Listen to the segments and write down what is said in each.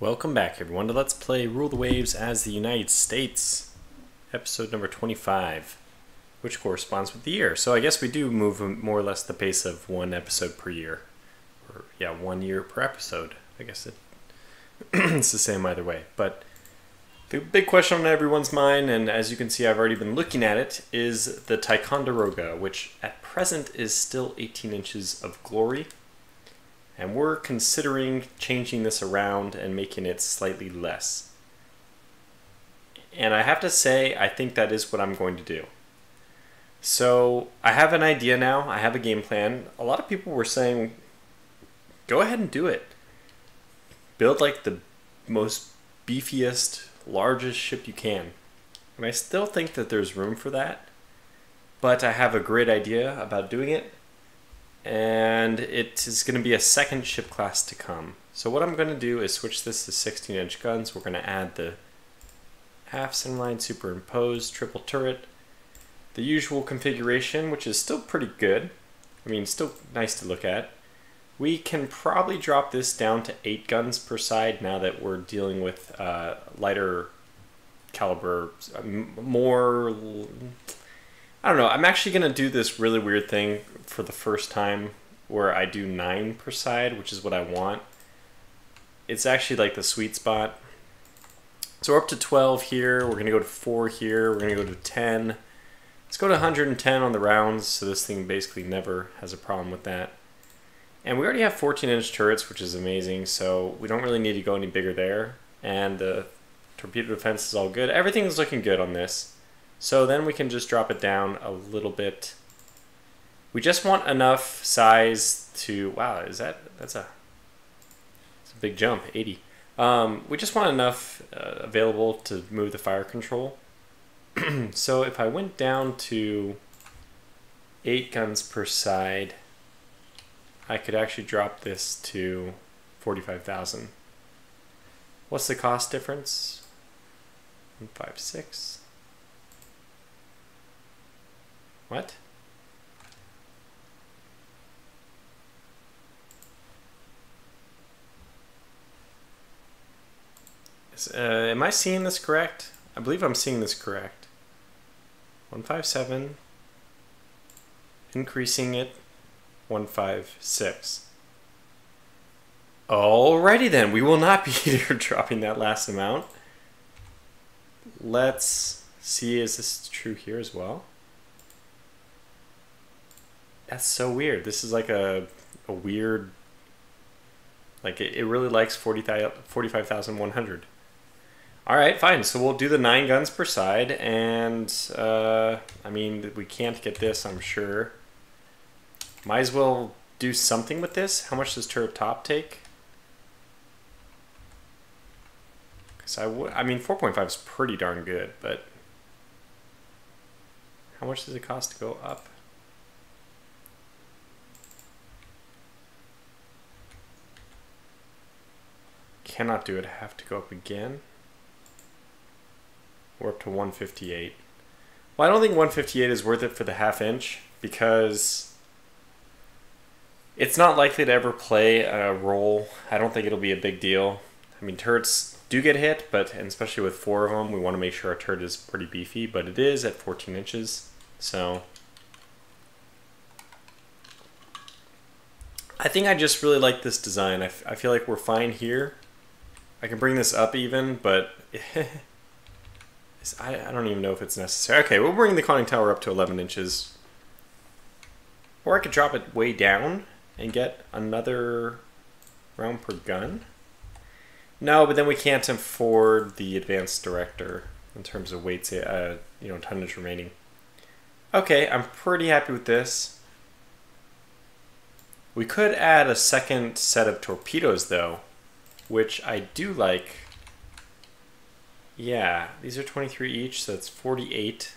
Welcome back, everyone, to Let's Play Rule the Waves as the United States, episode number 25, which corresponds with the year. So I guess we do move more or less the pace of one episode per year. Or, yeah, one year per episode. I guess it, it's the same either way. But the big question on everyone's mind, and as you can see, I've already been looking at it, is the Ticonderoga, which at present is still 18 inches of glory. And we're considering changing this around and making it slightly less. And I have to say, I think that is what I'm going to do. So I have an idea now, I have a game plan. A lot of people were saying, go ahead and do it. Build like the most beefiest, largest ship you can. And I still think that there's room for that. But I have a great idea about doing it and it is going to be a second ship class to come. So what I'm going to do is switch this to 16 inch guns. We're going to add the half centerline superimposed triple turret. The usual configuration, which is still pretty good. I mean, still nice to look at. We can probably drop this down to 8 guns per side now that we're dealing with uh, lighter caliber, more I don't know. I'm actually going to do this really weird thing for the first time where I do 9 per side, which is what I want. It's actually like the sweet spot. So we're up to 12 here. We're going to go to 4 here. We're going to go to 10. Let's go to 110 on the rounds, so this thing basically never has a problem with that. And we already have 14 inch turrets, which is amazing, so we don't really need to go any bigger there. And the torpedo defense is all good. Everything's looking good on this. So then we can just drop it down a little bit. We just want enough size to, wow, is that, that's a, that's a big jump, 80. Um, we just want enough uh, available to move the fire control. so if I went down to 8 guns per side, I could actually drop this to 45,000. What's the cost difference? 156. Uh, am I seeing this correct? I believe I'm seeing this correct. 157, increasing it, 156. Alrighty then, we will not be dropping that last amount. Let's see, is this true here as well? That's so weird. This is like a, a weird, like it, it really likes 40, 45,100. All right, fine. So we'll do the nine guns per side, and uh, I mean, we can't get this, I'm sure. Might as well do something with this. How much does turret top take? Because I would, I mean, 4.5 is pretty darn good, but how much does it cost to go up? Cannot do it. I have to go up again. We're up to 158. Well, I don't think 158 is worth it for the half inch because it's not likely to ever play a role. I don't think it'll be a big deal. I mean, turrets do get hit, but and especially with four of them, we want to make sure our turret is pretty beefy, but it is at 14 inches, so... I think I just really like this design. I, I feel like we're fine here. I can bring this up even, but I, I don't even know if it's necessary. Okay, we'll bring the conning tower up to 11 inches. Or I could drop it way down and get another round per gun. No, but then we can't afford the advanced director in terms of weights, uh, you know, tonnage remaining. Okay, I'm pretty happy with this. We could add a second set of torpedoes, though which I do like. Yeah, these are 23 each, so that's 48.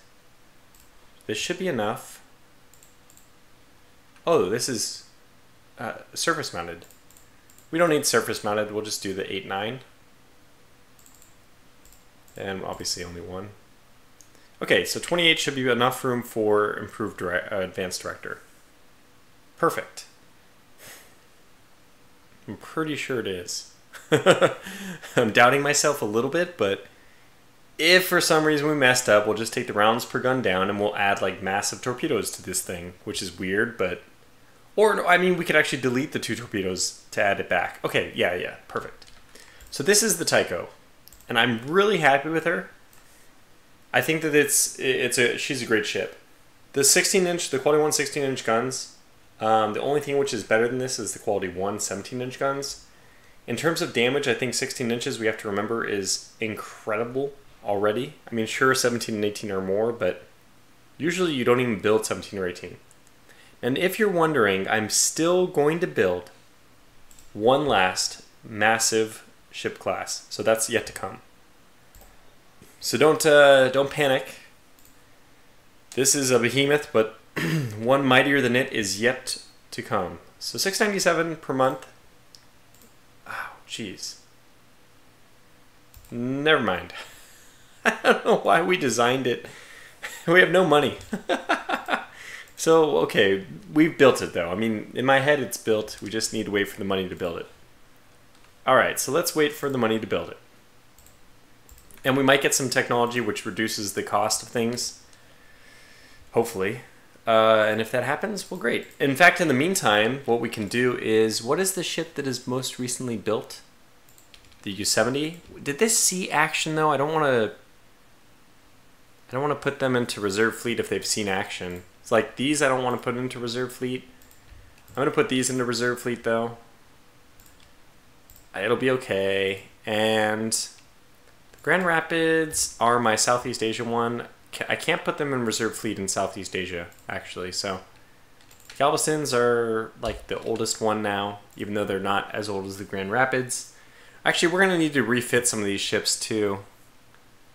This should be enough. Oh, this is uh, surface mounted. We don't need surface mounted, we'll just do the 8-9. And obviously only one. Okay, so 28 should be enough room for improved uh, advanced director. Perfect. I'm pretty sure it is. I'm doubting myself a little bit, but if for some reason we messed up, we'll just take the rounds per gun down and we'll add like massive torpedoes to this thing, which is weird, but. Or, I mean, we could actually delete the two torpedoes to add it back. Okay, yeah, yeah, perfect. So this is the Tico, and I'm really happy with her. I think that it's it's a she's a great ship. The 16 inch, the quality one 16 inch guns. Um, the only thing which is better than this is the quality one 17 inch guns. In terms of damage, I think 16 inches we have to remember is incredible already. I mean, sure, 17 and 18 are more, but usually you don't even build 17 or 18. And if you're wondering, I'm still going to build one last massive ship class. So that's yet to come. So don't uh, don't panic. This is a behemoth, but one mightier than it is yet to come. So 697 per month. Jeez. Never mind. I don't know why we designed it. We have no money. so, okay, we've built it though. I mean, in my head it's built. We just need to wait for the money to build it. Alright, so let's wait for the money to build it. And we might get some technology which reduces the cost of things hopefully. Uh, and if that happens, well, great. In fact, in the meantime, what we can do is what is the ship that is most recently built? The U-70. Did this see action though? I don't want to. I don't want to put them into reserve fleet if they've seen action. It's like these. I don't want to put into reserve fleet. I'm gonna put these into reserve fleet though. It'll be okay. And the Grand Rapids are my Southeast Asia one. I can't put them in reserve fleet in Southeast Asia, actually. So Galvestons are like the oldest one now, even though they're not as old as the Grand Rapids. Actually, we're going to need to refit some of these ships too.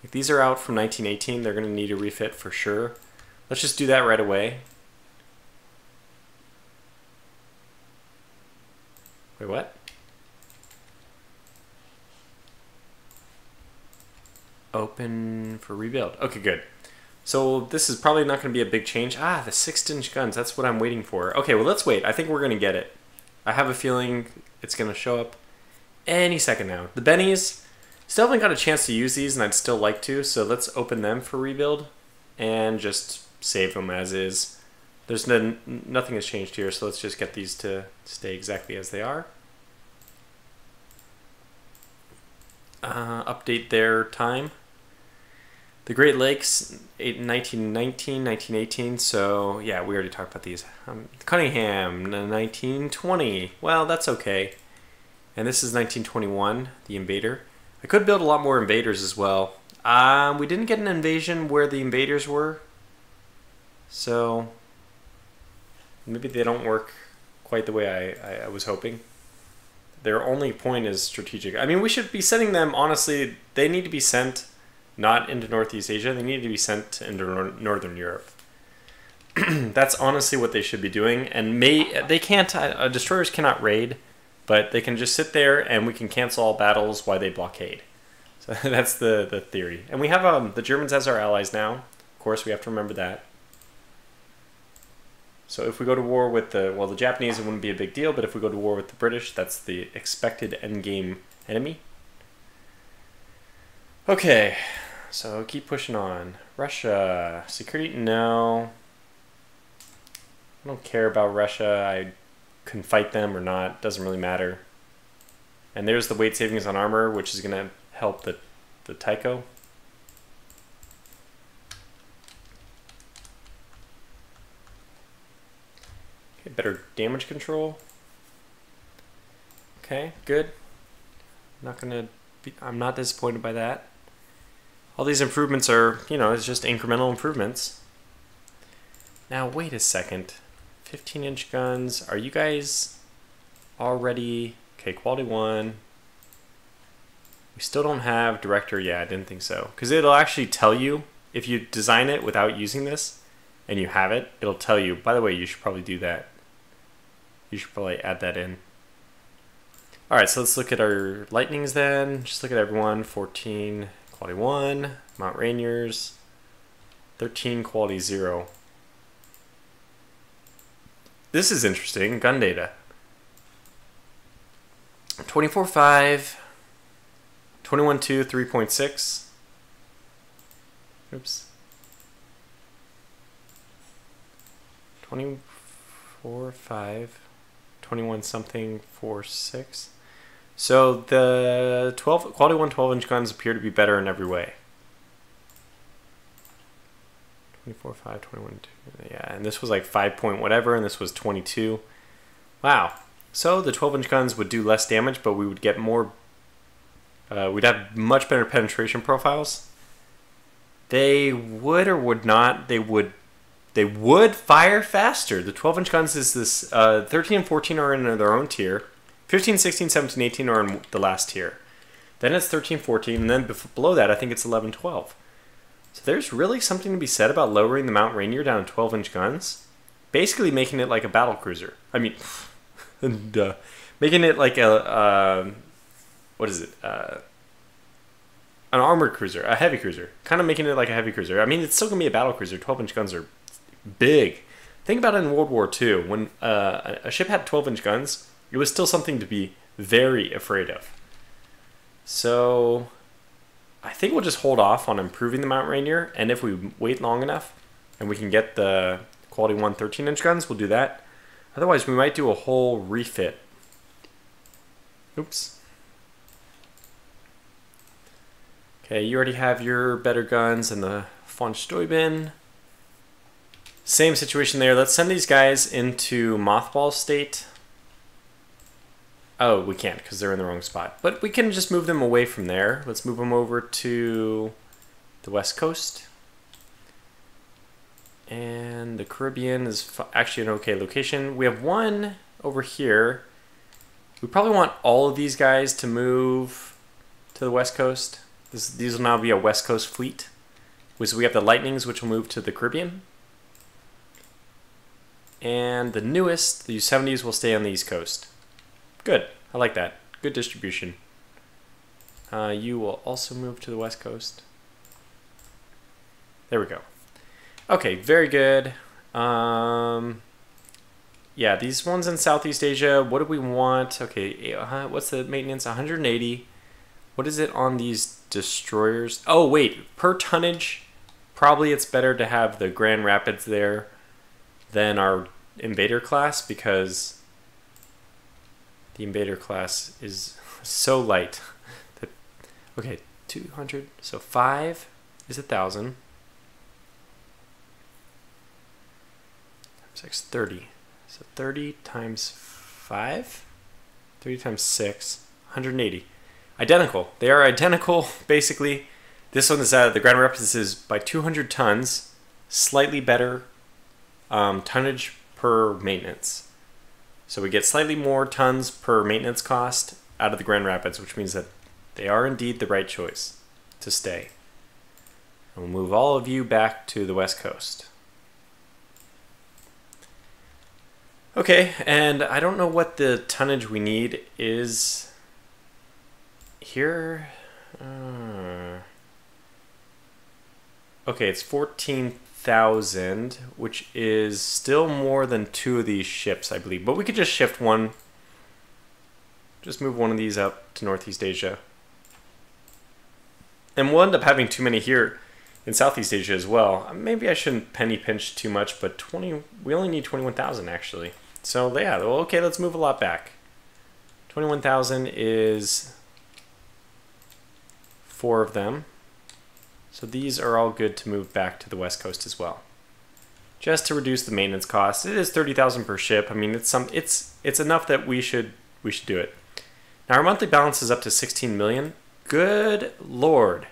If these are out from 1918, they're going to need a refit for sure. Let's just do that right away. Wait, what? Open for rebuild. Okay, good. So this is probably not going to be a big change. Ah, the 6-inch guns. That's what I'm waiting for. Okay, well, let's wait. I think we're going to get it. I have a feeling it's going to show up any second now. The Bennies, still haven't got a chance to use these, and I'd still like to, so let's open them for rebuild and just save them as is. There's no, nothing has changed here, so let's just get these to stay exactly as they are. Uh, update their time. The Great Lakes, 1919, 1918. So, yeah, we already talked about these. Um, Cunningham, 1920. Well, that's okay. And this is 1921, the Invader. I could build a lot more invaders as well. Um, we didn't get an invasion where the invaders were. So, maybe they don't work quite the way I, I, I was hoping. Their only point is strategic. I mean, we should be sending them, honestly, they need to be sent not into Northeast Asia. They need to be sent into Northern Europe. That's honestly what they should be doing. And may they can't. Uh, destroyers cannot raid, but they can just sit there and we can cancel all battles while they blockade. So that's the the theory. And we have um, the Germans as our allies now. Of course, we have to remember that. So if we go to war with the well, the Japanese, it wouldn't be a big deal. But if we go to war with the British, that's the expected endgame enemy. Okay, so keep pushing on. Russia. Security? No. I don't care about Russia. I can fight them or not. Doesn't really matter. And there's the weight savings on armor, which is going to help the, the Tico. Okay, better damage control. Okay, good. Not gonna be, I'm not disappointed by that all these improvements are, you know, it's just incremental improvements. Now, wait a second. 15 inch guns, are you guys already, okay, quality one. We still don't have director, yeah, I didn't think so. Because it'll actually tell you, if you design it without using this, and you have it, it'll tell you, by the way, you should probably do that. You should probably add that in. Alright, so let's look at our lightnings then. Just look at everyone, 14, Quality 1, Mount Rainiers, 13 quality 0. This is interesting, gun data. 24.5, 21 2, 3.6. Oops. 24 5, 21 something 4 6. So the 12 quality 1 12 inch guns appear to be better in every way. 24 5, 21 2. Yeah, and this was like 5 point whatever, and this was 22. Wow. So the 12 inch guns would do less damage, but we would get more. Uh, we'd have much better penetration profiles. They would or would not. They would. They would fire faster. The 12 inch guns is this. Uh, 13 and 14 are in their own tier. 15, 16, 17, 18 are in the last tier. Then it's 13, 14, and then below that, I think it's 11, 12. So there's really something to be said about lowering the Mount Rainier down to 12 inch guns. Basically making it like a battle cruiser. I mean, and uh, making it like a uh, what is it? Uh, an armored cruiser, a heavy cruiser. Kind of making it like a heavy cruiser. I mean, it's still gonna be a battle cruiser. 12 inch guns are big. Think about it in World War II when uh, a ship had 12 inch guns. It was still something to be very afraid of. So I think we'll just hold off on improving the Mount Rainier, and if we wait long enough and we can get the quality 1 13 inch guns, we'll do that. Otherwise, we might do a whole refit. Oops. Okay, you already have your better guns and the von Steuben. Same situation there. Let's send these guys into mothball state. Oh, we can't because they're in the wrong spot. But we can just move them away from there. Let's move them over to the west coast. And the Caribbean is actually an okay location. We have one over here. We probably want all of these guys to move to the west coast. This, these will now be a west coast fleet. So we have the Lightnings, which will move to the Caribbean. And the newest, the U-70s, will stay on the east coast. Good. I like that. Good distribution. Uh, you will also move to the west coast. There we go. Okay, very good. Um, yeah, these ones in Southeast Asia, what do we want? Okay, uh, what's the maintenance? 180. What is it on these destroyers? Oh, wait, per tonnage, probably it's better to have the Grand Rapids there than our Invader class because the invader class is so light that okay 200 so 5 is a thousand. 6 30 so 30 times 5 30 times 6 180 identical. They are identical basically. This one is uh, the Grand Rapids is by 200 tons slightly better um, tonnage per maintenance so we get slightly more tons per maintenance cost out of the Grand Rapids, which means that they are indeed the right choice to stay. And we'll move all of you back to the West Coast. Okay, and I don't know what the tonnage we need is here. Uh, okay, it's 14 thousand, which is still more than two of these ships, I believe. But we could just shift one. Just move one of these up to Northeast Asia. And we'll end up having too many here in Southeast Asia as well. Uh, maybe I shouldn't penny pinch too much, but 20 we only need 21,000 actually. So yeah, well, okay, let's move a lot back. 21,000 is four of them. So these are all good to move back to the west coast as well. Just to reduce the maintenance costs. It is 30,000 per ship. I mean, it's some it's it's enough that we should we should do it. Now our monthly balance is up to 16 million. Good lord.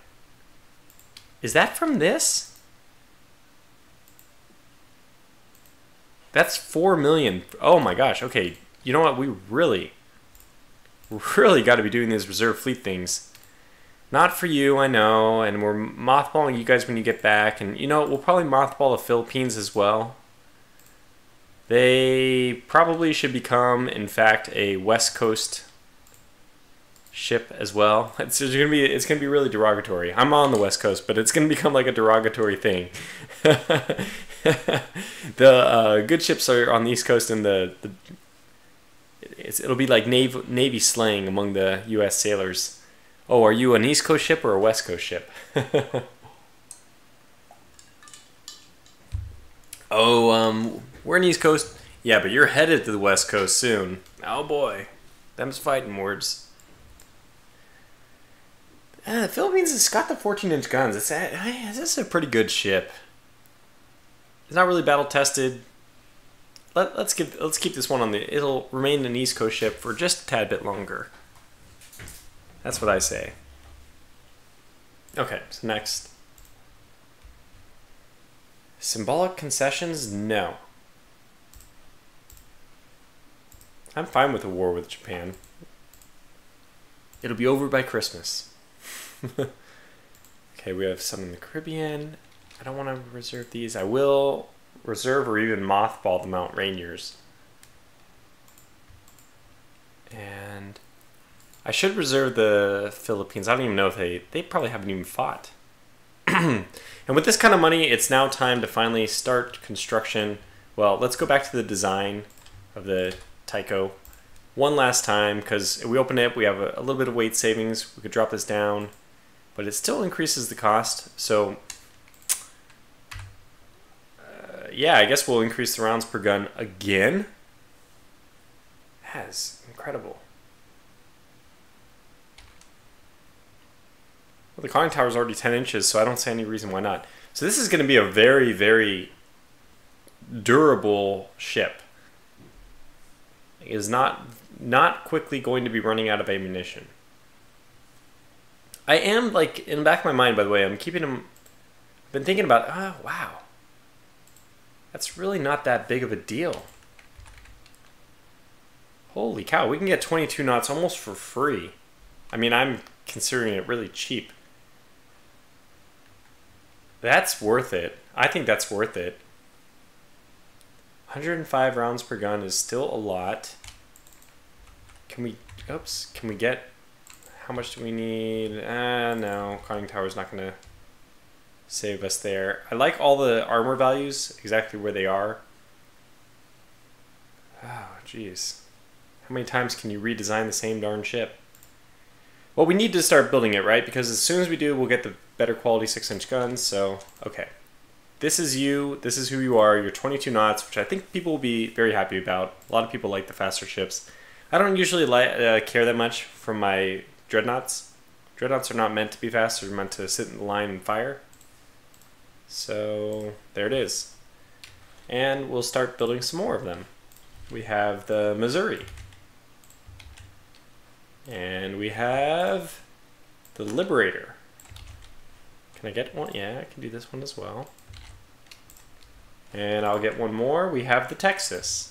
Is that from this? That's 4 million. Oh my gosh. Okay. You know what? We really really got to be doing these reserve fleet things not for you, I know, and we're mothballing you guys when you get back, and you know, we'll probably mothball the Philippines as well. They probably should become, in fact, a West Coast ship as well. It's, gonna be it's gonna be really derogatory. I'm on the West Coast, but it's gonna become like a derogatory thing. the uh, good ships are on the East Coast, and the, the it'll be like Navy, Navy slang among the U.S. sailors Oh, are you an East Coast ship or a West Coast ship? oh, um, we're an East Coast. Yeah, but you're headed to the West Coast soon. Oh boy, them's fighting words. Uh, the Philippines has got the 14 inch guns. It's a, this is a pretty good ship. It's not really battle tested. Let, let's give let's keep this one on the. It'll remain an East Coast ship for just a tad bit longer. That's what I say. Okay, so next. Symbolic concessions? No. I'm fine with a war with Japan. It'll be over by Christmas. okay, we have some in the Caribbean. I don't want to reserve these. I will reserve or even mothball the Mount Rainiers. And I should reserve the Philippines. I don't even know if they they probably haven't even fought. and with this kind of money, it's now time to finally start construction. Well, let's go back to the design of the Tico one last time because we open it, we have a, a, little bit of weight savings. We could drop this down, but it still increases the cost. So uh, yeah, I guess we'll increase the rounds per gun again. That's incredible. Well, the conning tower is already 10 inches, so I don't see any reason why not. So this is going to be a very, very durable ship. It is not not quickly going to be running out of ammunition. I am like in the back of my mind, by the way, I'm keeping them. I've been thinking about. Oh wow, that's really not that big of a deal. Holy cow, we can get 22 knots almost for free. I mean, I'm considering it really cheap. That's worth it. I think that's worth it. 105 rounds per gun is still a lot. Can we, oops, can we get, how much do we need? Ah, uh, no, conning tower is not to save us there. I like all the armor values, exactly where they are. Oh, jeez. How many times can you redesign the same darn ship? Well, we need to start building it, right? Because as soon as we do, we'll get the better quality 6-inch guns, so, okay. This is you, this is who you are, you're 22 knots, which I think people will be very happy about. A lot of people like the faster ships. I don't usually uh, care that much for my dreadnoughts. Dreadnoughts are not meant to be fast, they're meant to sit in the line and fire. So there it is. And we'll start building some more of them. We have the Missouri. And we have the Liberator. Can I get one? Yeah, I can do this one as well. And I'll get one more. We have the Texas.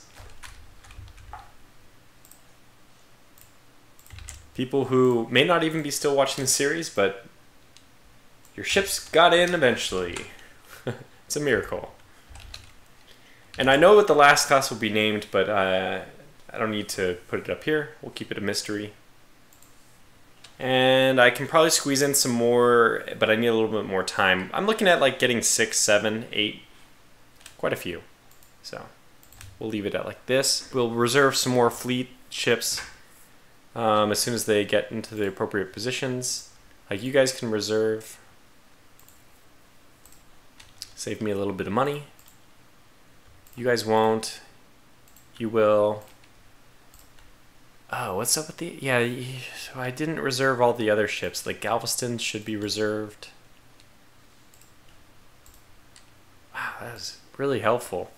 people who may not even be still watching the series, but your ships got in eventually. it's a miracle. And I know what the last class will be named, but uh, I don't need to put it up here. We'll keep it a mystery. And I can probably squeeze in some more, but I need a little bit more time. I'm looking at like getting six, seven, eight, quite a few. So we'll leave it at like this. We'll reserve some more fleet ships um, as soon as they get into the appropriate positions. Like you guys can reserve, save me a little bit of money. You guys won't. You will. Oh, what's up with the... Yeah, so I didn't reserve all the other ships. Like Galveston should be reserved. Wow, that was really helpful.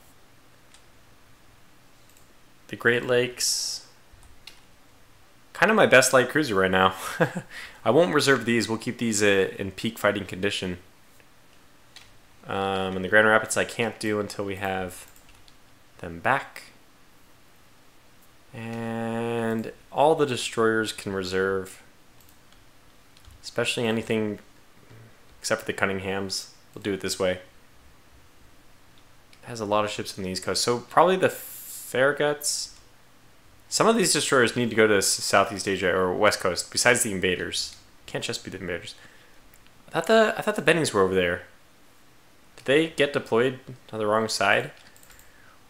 The Great Lakes kind of my best light cruiser right now. I won't reserve these. We'll keep these uh, in peak fighting condition. Um, and the Grand Rapids I can't do until we have them back. And all the destroyers can reserve, especially anything except for the Cunninghams. We'll do it this way. It has a lot of ships on the East Coast. So probably the Farraguts some of these destroyers need to go to Southeast Asia or West Coast, besides the invaders. Can't just be the invaders. I thought the I thought the Bennings were over there. Did they get deployed on the wrong side?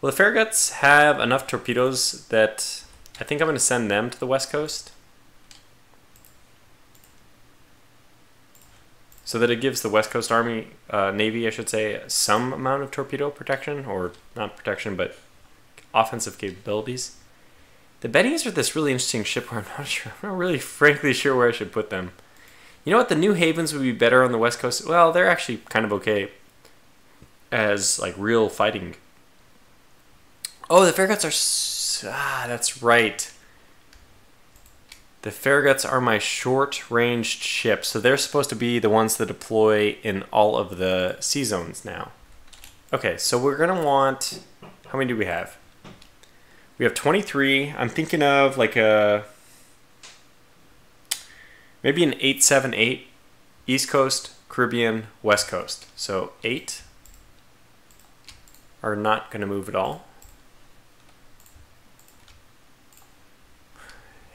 Well, the Farraguts have enough torpedoes that I think I'm going to send them to the West Coast. so that it gives the West Coast Army, uh, Navy, I should say, some amount of torpedo protection, or not protection, but offensive capabilities. The Bennies are this really interesting ship where I'm not sure, I'm not really frankly sure where I should put them. You know what? The New Havens would be better on the West Coast. Well, they're actually kind of okay as like real fighting. Oh, the Farraguts are. Ah, that's right. The Farraguts are my short range ships, so they're supposed to be the ones that deploy in all of the sea zones now. Okay, so we're going to want. How many do we have? We have 23. I'm thinking of like a. Maybe an 878 East Coast, Caribbean, West Coast. So 8 are not going to move at all.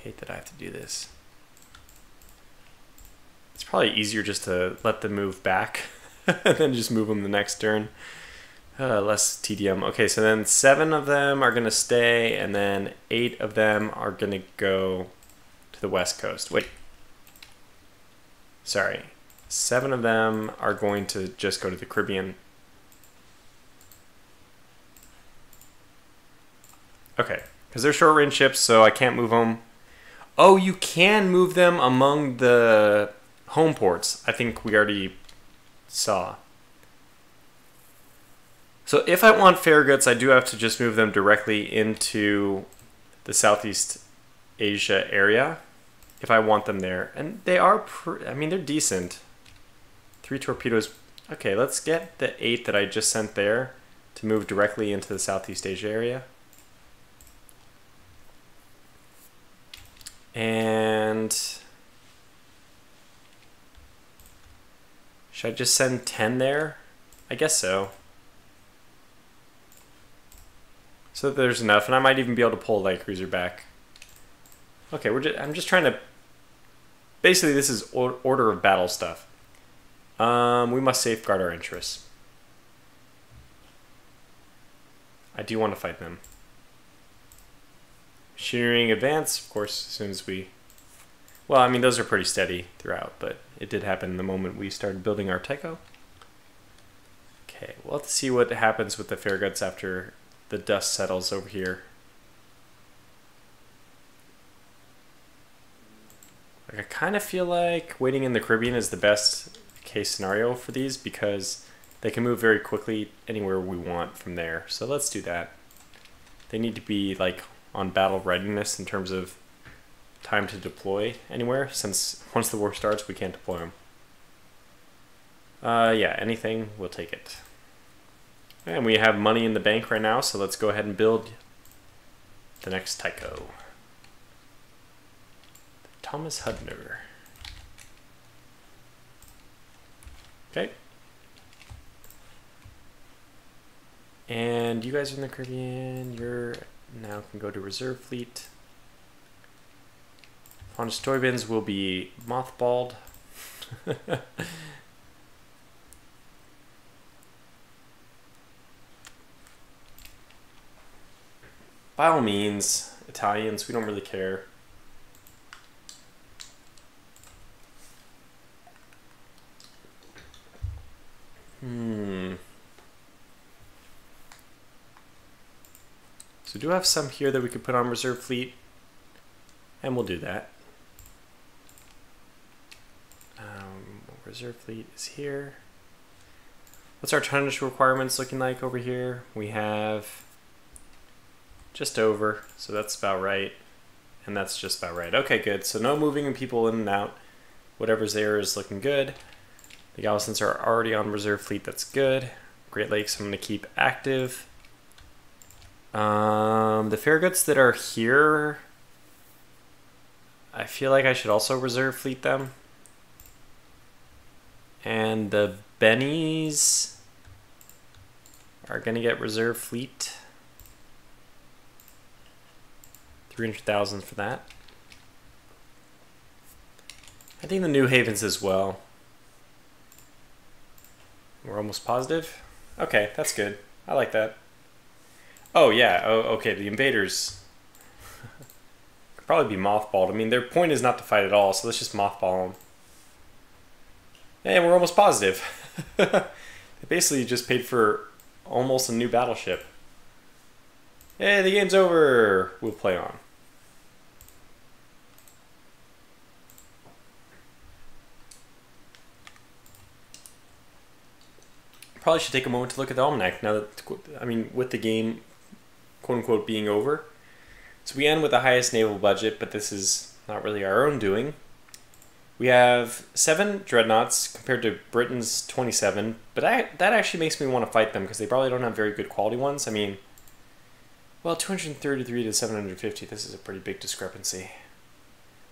Hate that I have to do this. It's probably easier just to let them move back and then just move them the next turn. Uh, less TDM. Okay, so then seven of them are going to stay, and then eight of them are going to go to the west coast. Wait. Sorry. Seven of them are going to just go to the Caribbean. Okay, because they're short range ships, so I can't move them Oh, you can move them among the home ports. I think we already saw. So if I want Farraguts, I do have to just move them directly into the Southeast Asia area if I want them there. And they are, I mean, they're decent. Three torpedoes. Okay, let's get the eight that I just sent there to move directly into the Southeast Asia area. And should I just send 10 there? I guess so. So that there's enough, and I might even be able to pull light cruiser back. Okay, we're just, I'm just trying to. Basically, this is order of battle stuff. Um, we must safeguard our interests. I do want to fight them. Shearing advance, of course, as soon as we... Well, I mean, those are pretty steady throughout, but it did happen the moment we started building our Tico. Okay, we'll have to see what happens with the Farraguts after the dust settles over here. Like, I kind of feel like waiting in the Caribbean is the best case scenario for these because they can move very quickly anywhere we want from there. So let's do that. They need to be like on battle readiness in terms of time to deploy anywhere, since once the war starts, we can't deploy them. Uh, yeah, anything, we'll take it. And we have money in the bank right now, so let's go ahead and build the next Tico. Thomas Hudner. Okay. And you guys are in the Caribbean, you're now can go to reserve fleet. von Steuben's will be mothballed. By all means, Italians, we don't really care. Hmm. So do have some here that we could put on reserve fleet, and we'll do that. Um, reserve fleet is here. What's our tonnage requirements looking like over here? We have just over, so that's about right. And that's just about right. Okay, good. So no moving people in and out. Whatever's there is looking good. The Galveston's are already on reserve fleet, that's good. Great Lakes I'm going to keep active. Um, the Farraguts that are here, I feel like I should also reserve fleet them. And the Bennies are going to get reserve fleet. 300,000 for that. I think the New Havens as well. We're almost positive. Okay, that's good. I like that. Oh yeah. Oh okay. The invaders could probably be mothballed. I mean, their point is not to fight at all, so let's just mothball them. And we're almost positive. they basically just paid for almost a new battleship. Hey, the game's over. We'll play on. Probably should take a moment to look at the almanac now that, I mean, with the game, quote unquote, being over. So we end with the highest naval budget, but this is not really our own doing. We have seven dreadnoughts compared to Britain's 27, but I, that actually makes me want to fight them because they probably don't have very good quality ones. I mean, well, 233 to 750, this is a pretty big discrepancy.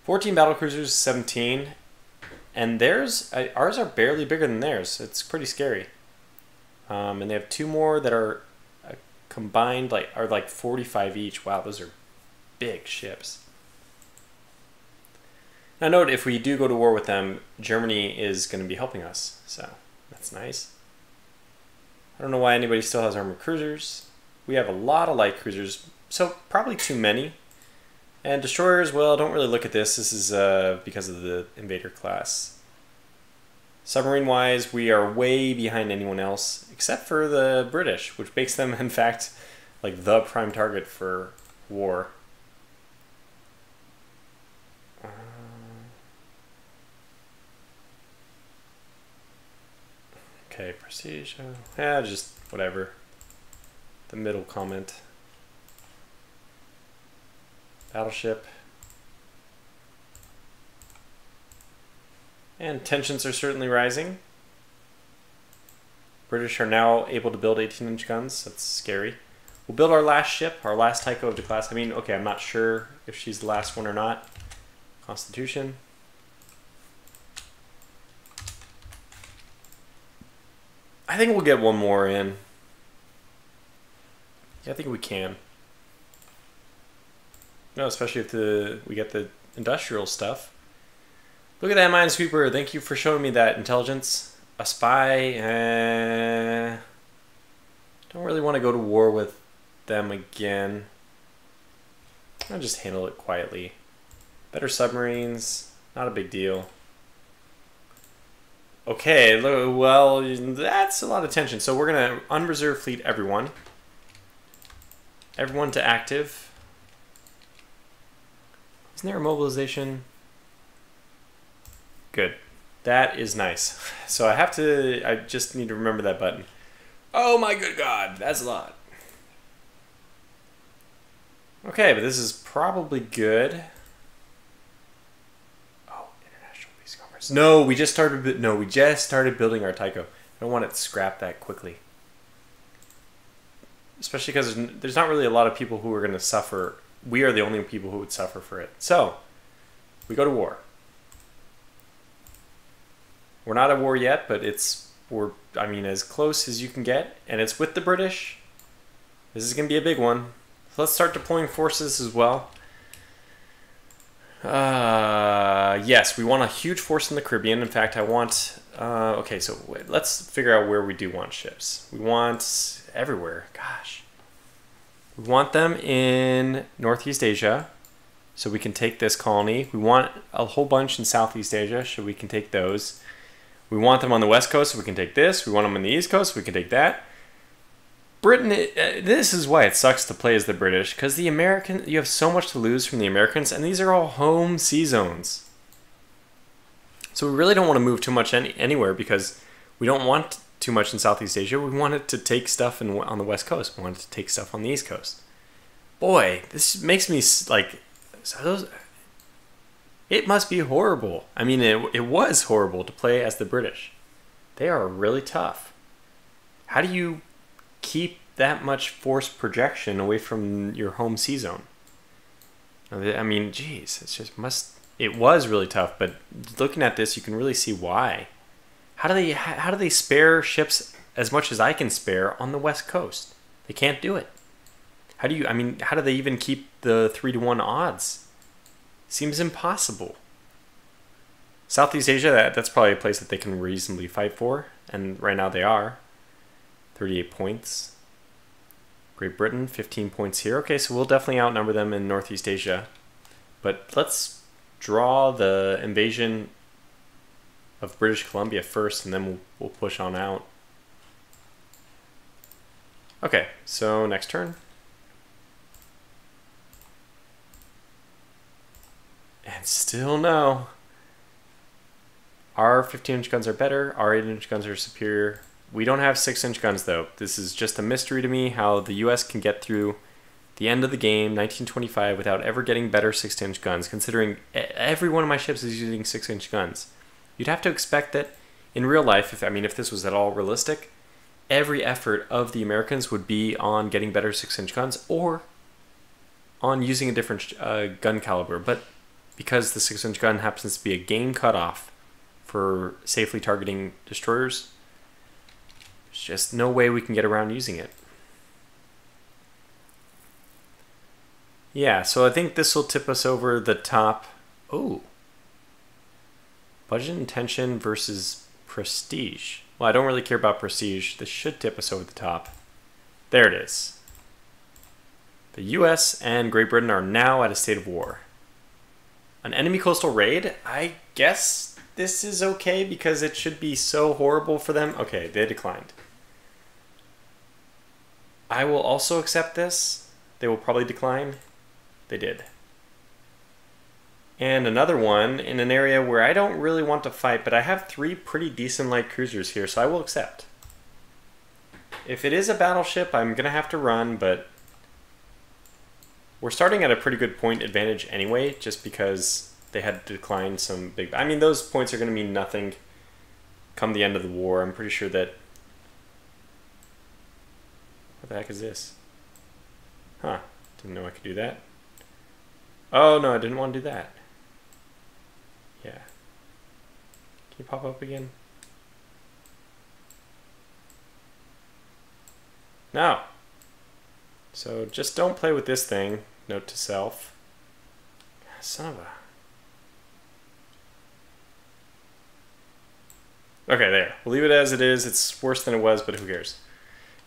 14 battle cruisers, 17, and theirs, ours are barely bigger than theirs. It's pretty scary. Um, and they have two more that are combined, like are like 45 each. Wow, those are big ships. Now note, if we do go to war with them, Germany is going to be helping us, so that's nice. I don't know why anybody still has armored cruisers. We have a lot of light cruisers, so probably too many. And destroyers, well, don't really look at this. This is uh, because of the invader class. Submarine-wise, we are way behind anyone else, except for the British, which makes them, in fact, like the prime target for war. Uh, okay, prestige. Uh, yeah, just whatever. The middle comment. Battleship. And tensions are certainly rising. British are now able to build 18 inch guns. That's scary. We'll build our last ship, our last Tico of the class. I mean, okay, I'm not sure if she's the last one or not. Constitution. I think we'll get one more in. Yeah, I think we can. No, especially if the we get the industrial stuff. Look at that minesweeper. Thank you for showing me that intelligence. A spy. Uh, don't really want to go to war with them again. I'll just handle it quietly. Better submarines. Not a big deal. Okay, well, that's a lot of tension. So we're going to unreserve fleet everyone. Everyone to active. Isn't there a mobilization? Good. That is nice. So I have to, I just need to remember that button. Oh my good god, that's a lot. Okay, but this is probably good. Oh, no, we just started. No, we just started building our Tico. I don't want it scrapped that quickly. Especially because there's not really a lot of people who are going to suffer. We are the only people who would suffer for it. So, we go to war. We're not at war yet, but it's we're I mean as close as you can get, and it's with the British. This is going to be a big one. So let's start deploying forces as well. Uh, yes, we want a huge force in the Caribbean. In fact, I want. Uh, okay, so let's figure out where we do want ships. We want everywhere. Gosh. We want them in Northeast Asia, so we can take this colony. We want a whole bunch in Southeast Asia, so we can take those. We want them on the West Coast, so we can take this. We want them on the East Coast, so we can take that. Britain, uh, this is why it sucks to play as the British, because the American, you have so much to lose from the Americans, and these are all home sea zones. So we really don't want to move too much any, anywhere because we don't want too much in Southeast Asia. We want it to take stuff in, on the West Coast. We want it to take stuff on the East Coast. Boy, this makes me like, those, it must be horrible. I mean, it, it was horrible to play as the British. They are really tough. How do you keep that much force projection away from your home sea zone. I mean, geez, it's just must. It was really tough, but looking at this, you can really see why. How do they how do they spare ships as much as I can spare on the west coast? They can't do it. How do you? I mean, how do they even keep the three to one odds? Seems impossible. Southeast Asia, that, that's probably a place that they can reasonably fight for, and right now they are. 38 points. Great Britain, 15 points here. Okay, so we'll definitely outnumber them in Northeast Asia. But let's draw the invasion of British Columbia first, and then we'll, we'll push on out. Okay, so next turn. Still no. Our 15 inch guns are better, our 8 inch guns are superior. We don't have 6 inch guns though. This is just a mystery to me how the US can get through the end of the game, 1925, without ever getting better 6 inch guns, considering every one of my ships is using 6 inch guns. You'd have to expect that in real life, if I mean, if this was at all realistic, every effort of the Americans would be on getting better 6 inch guns or on using a different uh, gun caliber. But because the 6 inch gun happens to be a game cutoff for safely targeting destroyers, there's just no way we can get around using it. Yeah, so I think this will tip us over the top. Oh. Budget intention versus prestige. Well, I don't really care about prestige. This should tip us over the top. There it is. The US and Great Britain are now at a state of war. An enemy coastal raid? I guess this is okay because it should be so horrible for them. Okay, they declined. I will also accept this. They will probably decline. They did. And another one in an area where I don't really want to fight, but I have three pretty decent light cruisers here, so I will accept. If it is a battleship, I'm going to have to run, but we're starting at a pretty good point advantage anyway, just because they had to decline some big... I mean, those points are going to mean nothing come the end of the war. I'm pretty sure that... What the heck is this? Huh. Didn't know I could do that. Oh, no, I didn't want to do that. Yeah. Can you pop up again? No. So just don't play with this thing. Note to self. Son of a... Okay, there. We'll leave it as it is. It's worse than it was, but who cares?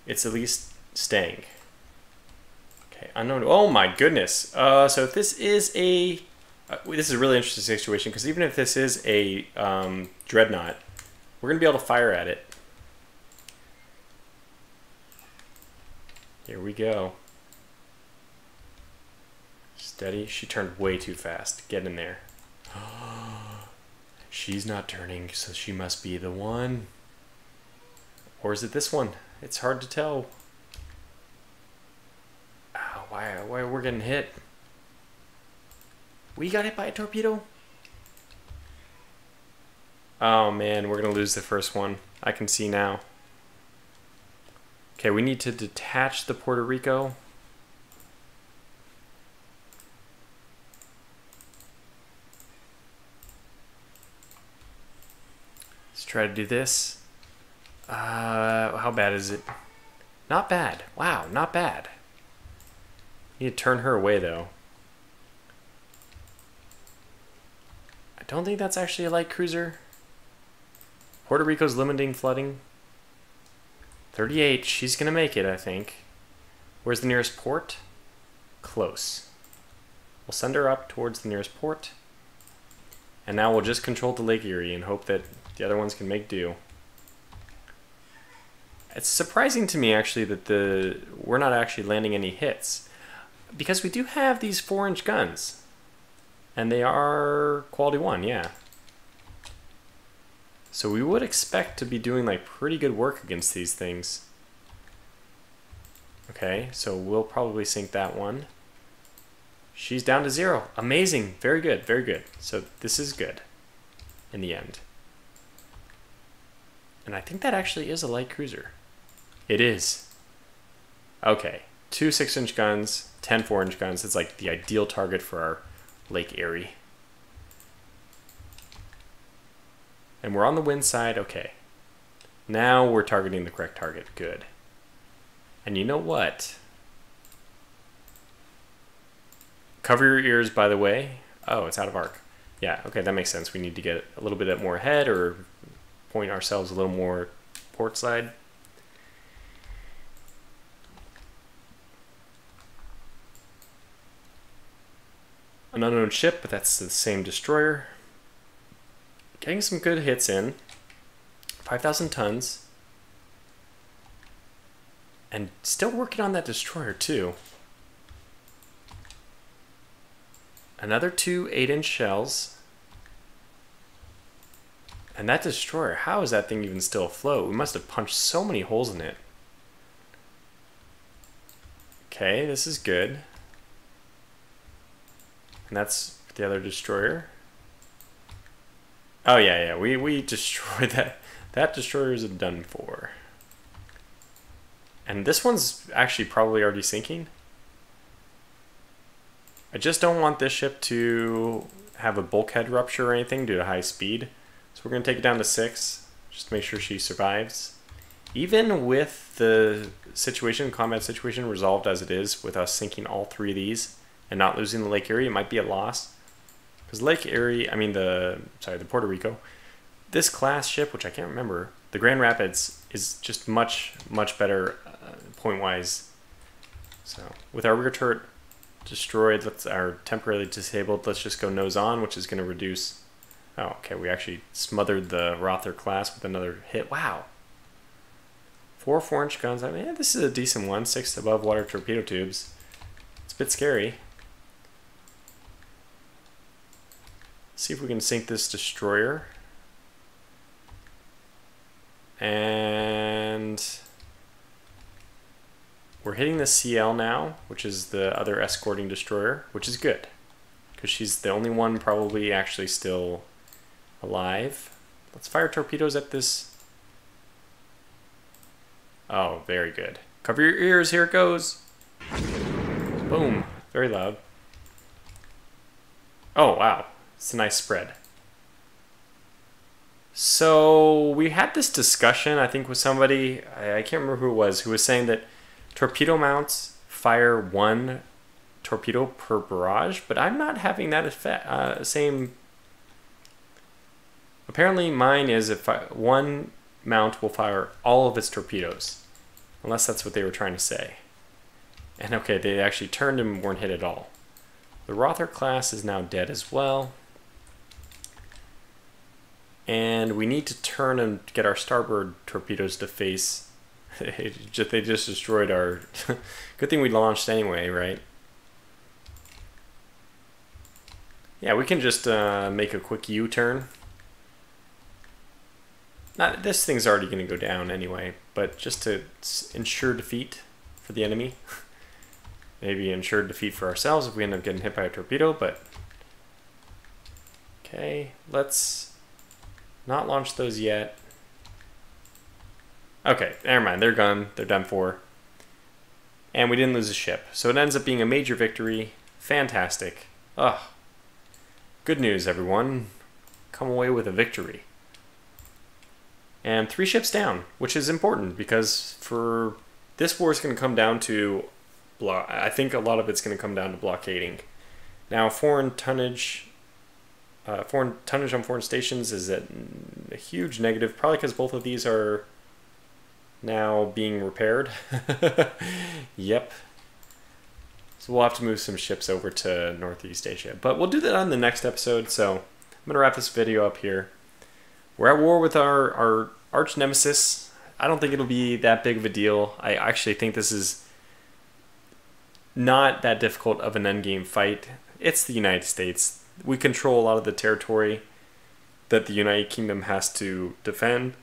It's at least staying. Okay, unknown. Oh my goodness. Uh, so if this is a... Uh, this is a really interesting situation, because even if this is a um, dreadnought, we're going to be able to fire at it. Here we go. Steady. She turned way too fast. Get in there. She's not turning, so she must be the one. Or is it this one? It's hard to tell. Oh, why, why we're getting hit? We got hit by a torpedo? Oh man, we're gonna lose the first one. I can see now. Okay, we need to detach the Puerto Rico. Try to do this. Uh, how bad is it? Not bad. Wow, not bad. Need to turn her away, though. I don't think that's actually a light cruiser. Puerto Rico's limiting flooding. 38. She's going to make it, I think. Where's the nearest port? Close. We'll send her up towards the nearest port. And now we'll just control the Lake Erie and hope that the other ones can make do. It's surprising to me actually that the we're not actually landing any hits because we do have these four inch guns and they are quality one, yeah. So we would expect to be doing like pretty good work against these things. Okay, so we'll probably sink that one. She's down to zero. Amazing. Very good. Very good. So this is good in the end. And I think that actually is a light cruiser. It is. Okay, two 6 inch guns, 10 4 inch guns. It's like the ideal target for our Lake Erie. And we're on the wind side, okay. Now we're targeting the correct target, good. And you know what? Cover your ears, by the way. Oh, it's out of arc. Yeah, okay, that makes sense. We need to get a little bit more ahead or point ourselves a little more port side. An unknown ship, but that's the same destroyer. getting some good hits in. 5,000 tons. And still working on that destroyer too. Another two 8-inch shells. And that destroyer, how is that thing even still afloat? We must have punched so many holes in it. Okay, this is good. And that's the other destroyer. Oh yeah, yeah, we, we destroyed that. That destroyer is done for. And this one's actually probably already sinking. I just don't want this ship to have a bulkhead rupture or anything due to high speed. So we're going to take it down to 6, just to make sure she survives. Even with the situation, combat situation resolved as it is, with us sinking all three of these and not losing the Lake Erie, it might be a loss. Because Lake Erie, I mean the, sorry, the Puerto Rico, this class ship, which I can't remember, the Grand Rapids is just much, much better uh, point-wise. So with our rear turret destroyed, let's our temporarily disabled, let's just go nose on, which is going to reduce. Oh, okay, we actually smothered the Rother class with another hit. Wow. Four four-inch guns. I mean, this is a decent one. Six above water torpedo tubes. It's a bit scary. see if we can sink this destroyer. And we're hitting the CL now, which is the other escorting destroyer, which is good. Because she's the only one probably actually still alive. Let's fire torpedoes at this. Oh, very good. Cover your ears, here it goes. Boom, very loud. Oh, wow, it's a nice spread. So we had this discussion, I think, with somebody, I, can't remember who it was, who was saying that torpedo mounts fire one torpedo per barrage, but I'm not having that effect, uh, same. Apparently, mine is if I, one mount will fire all of its torpedoes, unless that's what they were trying to say. And okay, they actually turned and weren't hit at all. The Rother class is now dead as well. And we need to turn and get our starboard torpedoes to face. they just destroyed our... Good thing we launched anyway, right? Yeah, we can just uh, make a quick U-turn. Not This thing's already going to go down anyway, but just to ensure defeat for the enemy. Maybe ensure defeat for ourselves if we end up getting hit by a torpedo, but... Okay, let's not launch those yet. Okay, never mind. They're gone. They're done for. And we didn't lose a ship. So it ends up being a major victory. Fantastic. Ugh. Good news, everyone. Come away with a victory. And three ships down, which is important because for this war is going to come down to, I think a lot of it's going to come down to blockading. Now, foreign tonnage uh, foreign tonnage on foreign stations is a huge negative, probably because both of these are now being repaired. yep. So we'll have to move some ships over to Northeast Asia. But we'll do that on the next episode, so I'm going to wrap this video up here. We're at war with our, our arch nemesis. I don't think it'll be that big of a deal. I actually think this is not that difficult of an endgame fight. It's the United States we control a lot of the territory that the United Kingdom has to defend.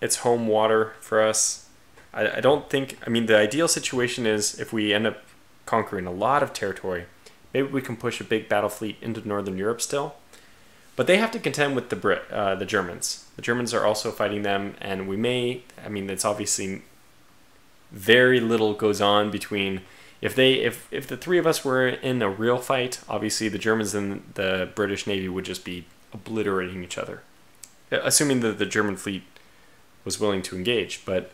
It's home water for us. I, I don't think, I mean, the ideal situation is if we end up conquering a lot of territory, maybe we can push a big battle fleet into Northern Europe still. But they have to contend with the Brit, uh, the Germans. The Germans are also fighting them, and we may. I mean, it's obviously very little goes on between if they if if the three of us were in a real fight, obviously the Germans and the British Navy would just be obliterating each other, assuming that the German fleet was willing to engage. But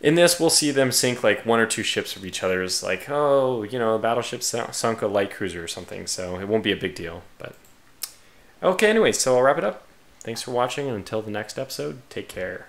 in this, we'll see them sink like one or two ships of each other's. Like, oh, you know, a battleship sunk a light cruiser or something, so it won't be a big deal. But okay, anyway, so I'll wrap it up. Thanks for watching, and until the next episode, take care.